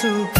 yesu